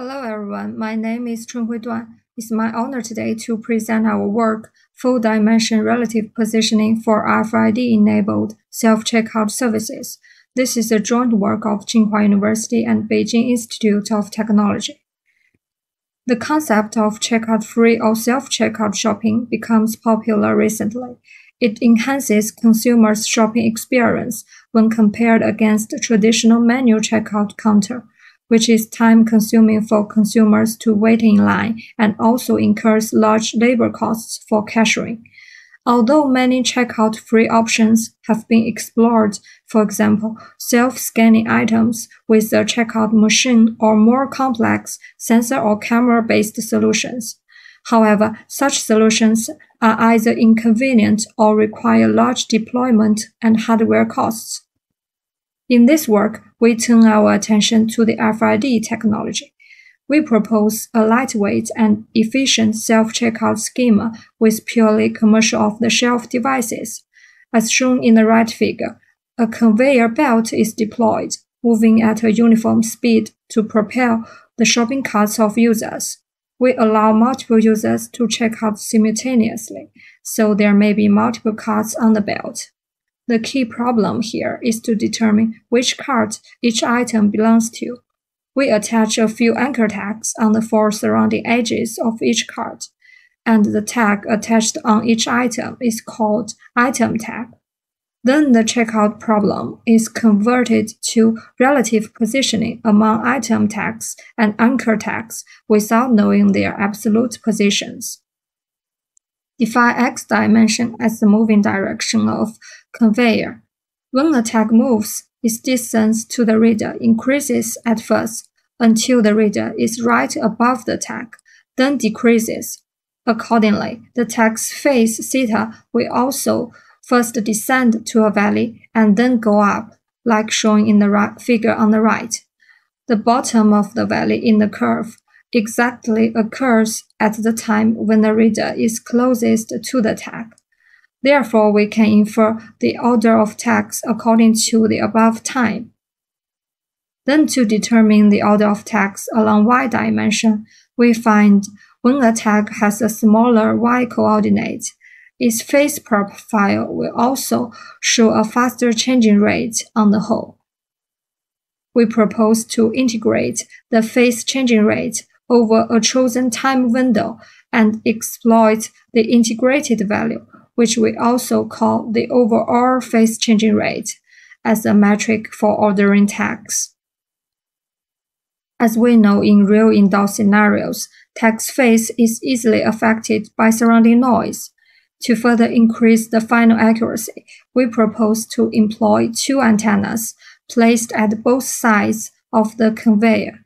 Hello everyone, my name is Chunhui Duan. It's my honor today to present our work, Full Dimension Relative Positioning for RFID-enabled Self-Checkout Services. This is a joint work of Tsinghua University and Beijing Institute of Technology. The concept of checkout-free or self-checkout shopping becomes popular recently. It enhances consumers' shopping experience when compared against traditional manual checkout counter which is time consuming for consumers to wait in line and also incurs large labor costs for cashiering. Although many checkout free options have been explored, for example, self scanning items with a checkout machine or more complex sensor or camera based solutions. However, such solutions are either inconvenient or require large deployment and hardware costs. In this work, we turn our attention to the RFID technology. We propose a lightweight and efficient self-checkout schema with purely commercial off-the-shelf devices. As shown in the right figure, a conveyor belt is deployed, moving at a uniform speed to propel the shopping carts of users. We allow multiple users to check out simultaneously, so there may be multiple carts on the belt. The key problem here is to determine which cart each item belongs to. We attach a few anchor tags on the four surrounding edges of each cart, and the tag attached on each item is called item tag. Then the checkout problem is converted to relative positioning among item tags and anchor tags without knowing their absolute positions. Define x dimension as the moving direction of conveyor. When a tag moves, its distance to the reader increases at first until the reader is right above the tag, then decreases. Accordingly, the tag's phase theta will also first descend to a valley and then go up, like shown in the right figure on the right. The bottom of the valley in the curve exactly occurs at the time when the reader is closest to the tag. Therefore, we can infer the order of tags according to the above time. Then to determine the order of tags along y dimension, we find when a tag has a smaller y coordinate, its phase profile will also show a faster changing rate on the whole. We propose to integrate the phase changing rate over a chosen time window and exploit the integrated value, which we also call the overall phase changing rate, as a metric for ordering tags. As we know in real indoor scenarios, tag's phase is easily affected by surrounding noise. To further increase the final accuracy, we propose to employ two antennas placed at both sides of the conveyor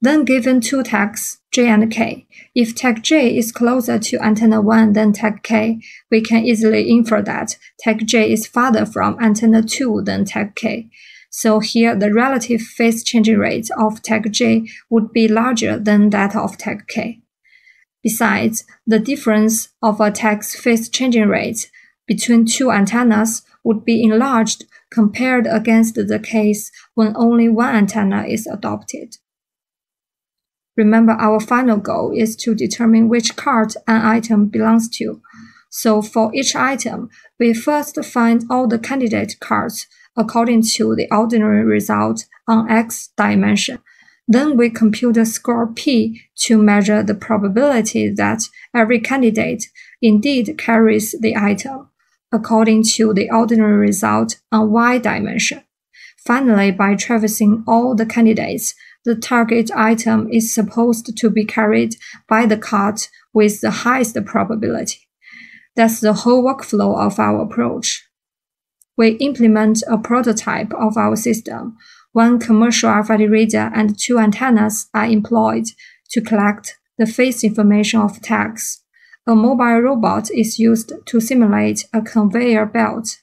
then given two tags J and K. If tag J is closer to antenna 1 than tag K, we can easily infer that tag J is farther from antenna 2 than tag K. So here the relative phase changing rate of tag J would be larger than that of tag K. Besides, the difference of a tag's phase changing rate between two antennas would be enlarged compared against the case when only one antenna is adopted. Remember, our final goal is to determine which cart an item belongs to. So for each item, we first find all the candidate cards according to the ordinary result on x dimension. Then we compute the score p to measure the probability that every candidate indeed carries the item according to the ordinary result on y dimension. Finally, by traversing all the candidates, the target item is supposed to be carried by the cart with the highest probability. That's the whole workflow of our approach. We implement a prototype of our system. One commercial RFID reader and two antennas are employed to collect the phase information of tags. A mobile robot is used to simulate a conveyor belt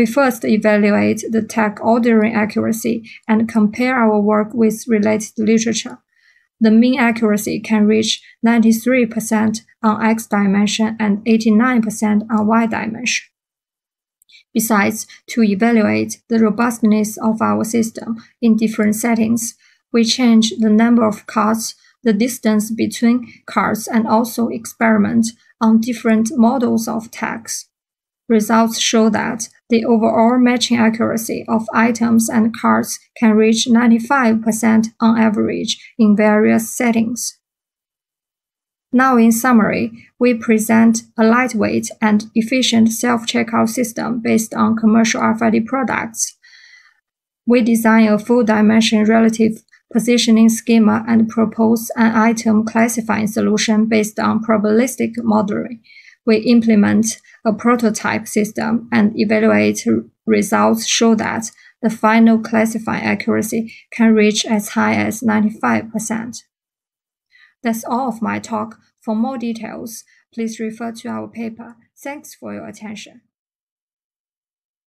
we first evaluate the tag ordering accuracy and compare our work with related literature. The mean accuracy can reach 93% on x dimension and 89% on y dimension. Besides, to evaluate the robustness of our system in different settings, we change the number of cards, the distance between cards, and also experiment on different models of tags. Results show that the overall matching accuracy of items and cards can reach 95% on average in various settings. Now, in summary, we present a lightweight and efficient self-checkout system based on commercial RFID products. We design a full dimension relative positioning schema and propose an item classifying solution based on probabilistic modeling. We implement a prototype system and evaluate results show that the final classifying accuracy can reach as high as 95%. That's all of my talk. For more details, please refer to our paper. Thanks for your attention.